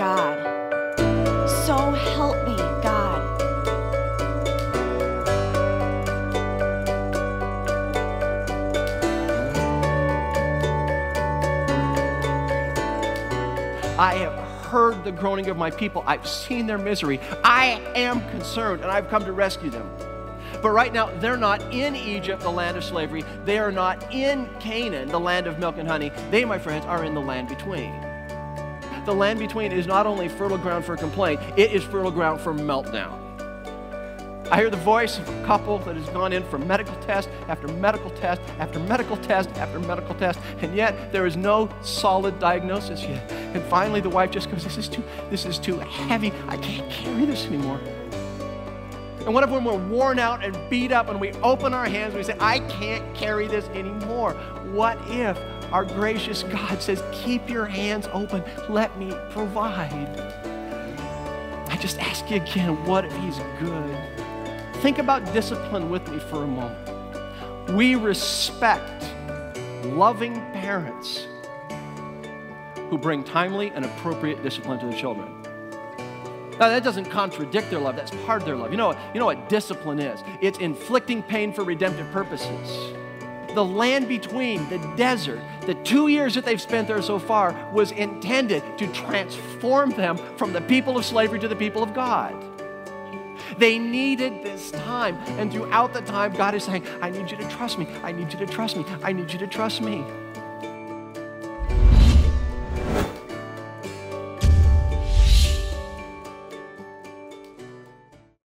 So help me, God. I have heard the groaning of my people. I've seen their misery. I am concerned, and I've come to rescue them. But right now, they're not in Egypt, the land of slavery. They are not in Canaan, the land of milk and honey. They, my friends, are in the land between. The land between is not only fertile ground for complaint, it is fertile ground for meltdown. I hear the voice of a couple that has gone in for medical test after medical test after medical test after medical test, and yet there is no solid diagnosis yet. And finally, the wife just goes, "This is too, this is too heavy. I can't carry this anymore." And what if when we're worn out and beat up and we open our hands and we say, I can't carry this anymore? What if our gracious God says, Keep your hands open, let me provide? I just ask you again, what if He's good? Think about discipline with me for a moment. We respect loving parents who bring timely and appropriate discipline to their children. Now, that doesn't contradict their love. That's part of their love. You know, what, you know what discipline is? It's inflicting pain for redemptive purposes. The land between, the desert, the two years that they've spent there so far was intended to transform them from the people of slavery to the people of God. They needed this time. And throughout the time, God is saying, I need you to trust me. I need you to trust me. I need you to trust me.